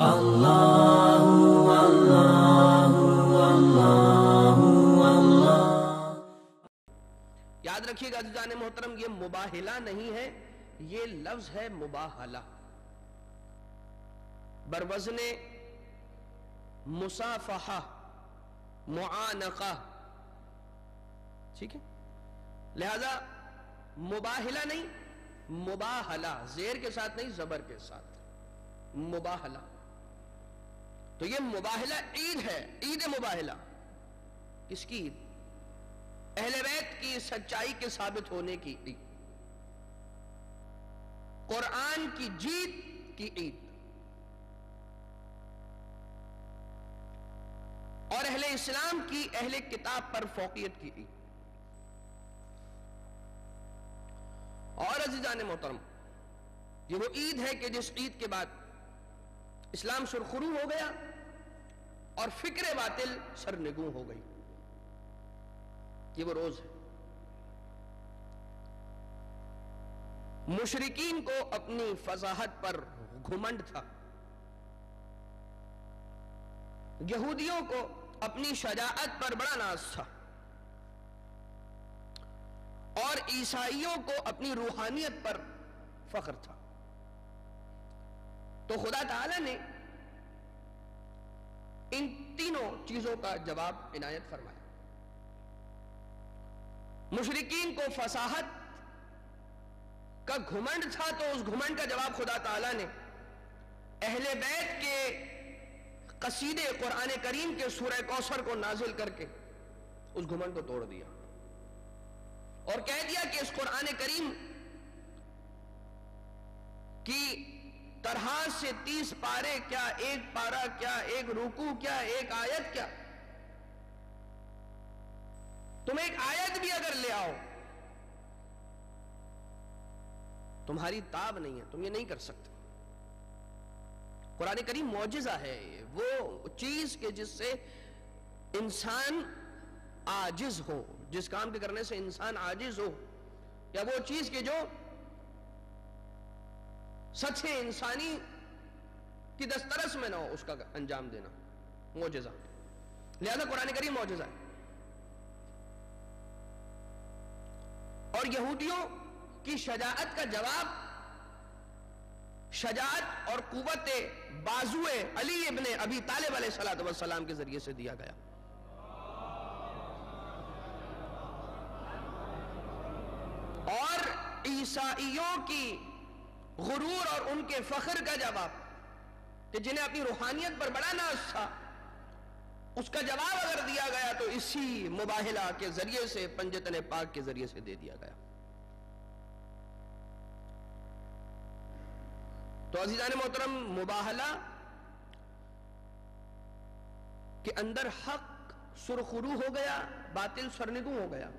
याद रखिएगा जान मोहतरम, ये मुबाहिला नहीं है, ये लफ्ज है मुबाहला। बरवजने मुसाफहा, मुआनका। ठीक है? लिहाजा मुबाहिला नहीं, मुबाहला, जेर के साथ नहीं, जबर के साथ। मुबाहला। तो ये मुबाहिला ईद है, ईद मुबाहिला। किसकी ईद? अहले की सच्चाई के साबित होने की ईद। कुरान की जीत की ईद। और अहले इस्लाम की अहले किताब पर फोकियत की ईद। और अजीजान मोहतरम, ये वो ईद है कि जिस ईद के बाद इस्लाम सुरखरू हो गया और फ़िक्र बातिल सरनिगू हो गई। ये वो रोज है। मुशरिकीन को अपनी फजाहत पर घुमंड था। यहूदियों को अपनी शजात पर बड़ा नाज था। और ईसाइयों को अपनी रूहानियत पर फख्र था। तो खुदा ताला ने इन तीनों चीज़ों का जवाब इनायत फरमाया मुशरिकीन को फसाहत का घुमंड था तो उस घुमंड का जवाब खुदा ताला ने। अहले बैत के कसीदे कुरान करीम के सूरह कौसर को नाजिल करके उस घुमंड को तोड़ दिया और कह दिया कि इस कुरान करीम की तरह से तीस पारे क्या, एक पारा क्या, एक रुकू क्या, एक आयत क्या? तुम एक आयत भी अगर ले आओ, तुम्हारी ताब नहीं है, तुम ये नहीं कर सकते। कुरान करीम मौजजा है वो चीज़ के जिससे इंसान आजिज हो, जिस काम के करने से इंसान आजिज हो, या वो चीज़ के जो सच्चे इंसानी की दस्तरस में ना हो उसका अंजाम देना। मोजा लिहाजा कुरान करीम मौजजा है और यहूदियों की शजात का जवाब शजात और कुत बाजुए अली इबन अभी तालिब सलाम के ज़रिए से दिया गया। और ईसाइयों की गुरूर और उनके फख्र का जवाब। कि जिन्हें अपनी रूहानियत पर बड़ा नाज था, उसका जवाब अगर दिया गया तो इसी मुबाहिला के ज़रिए से, पंजतन पाक के ज़रिए से दे दिया गया। तो अजीजान मोहतरम, मुबाहला के अंदर हक सुरखुरू हो गया, बातिल सरनिगु हो गया।